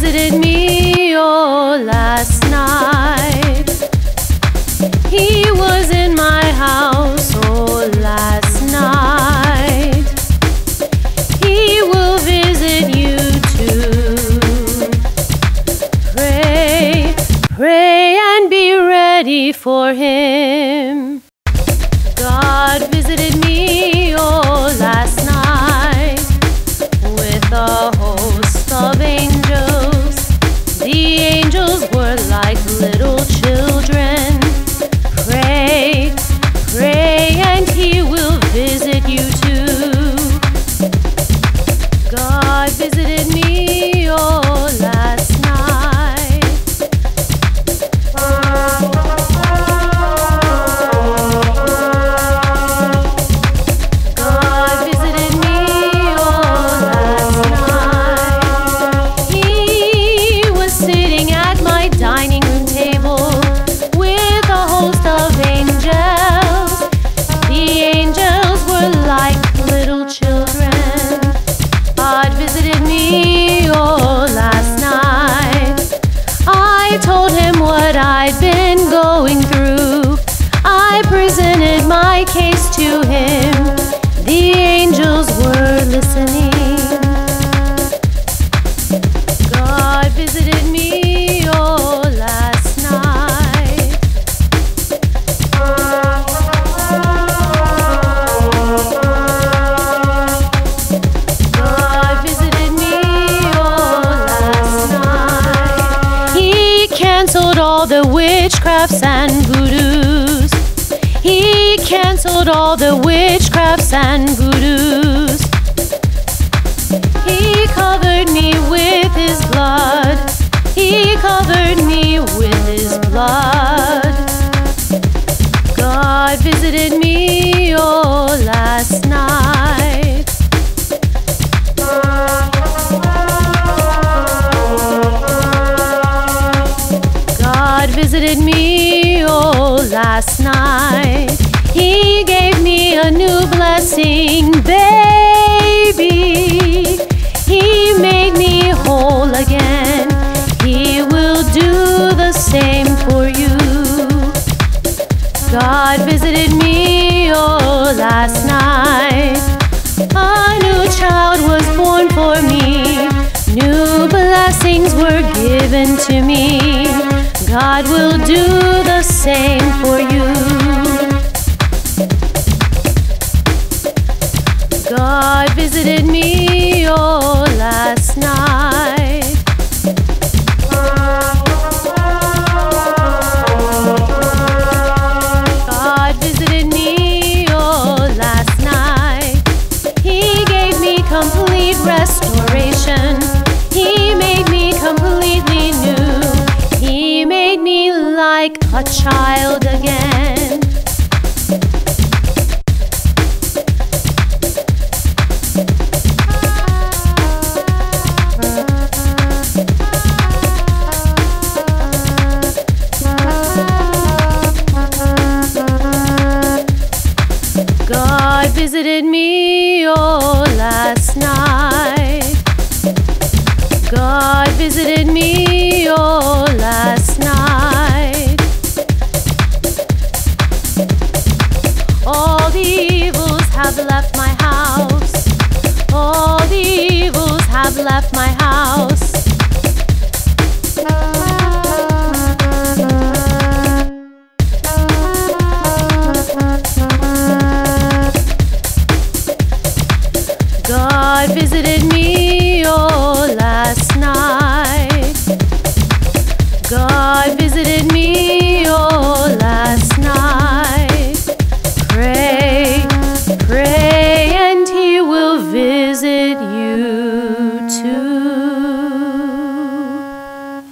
visited me oh last night. He was in my house oh last night. He will visit you too. Pray, pray and be ready for him. God visited me oh last all the witchcrafts and voodoos. He cancelled all the witchcrafts and voodoos. He covered me with his blood. He covered me with his blood. night. A new child was born for me. New blessings were given to me. God will do the same for you. God visited me, oh like a child again. God visited me all last night. God visited me. have left my house. All the evils have left my house.